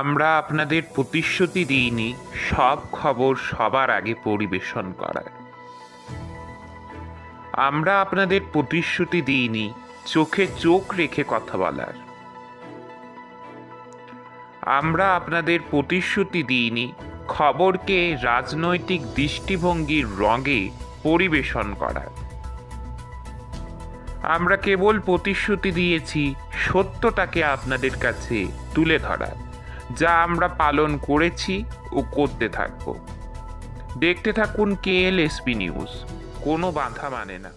আমরা আপনাদের প্রতিশ্রুতি দিইনি সব খবর সবার আগে পরিবেশন করার। আমরা আপনাদের প্রতিশ্রুতি দিইনি চোখে চোখ রেখে কথা বলার। আমরা আপনাদের প্রতিশ্রুতি দিইনি, খবরকে রাজনৈতিক দৃষ্টিভঙ্গির রঙে পরিবেশন করার। আমরা কেবল প্রতিশ্রুতি দিয়েছি সত্যটাকে আপনাদের কাছে তুলে ধরার, যা আমরা পালন করেছি ও করতে থাকব। দেখতে থাকুন কে এল এসপি নিউজ, কোনো বাধা মানে না।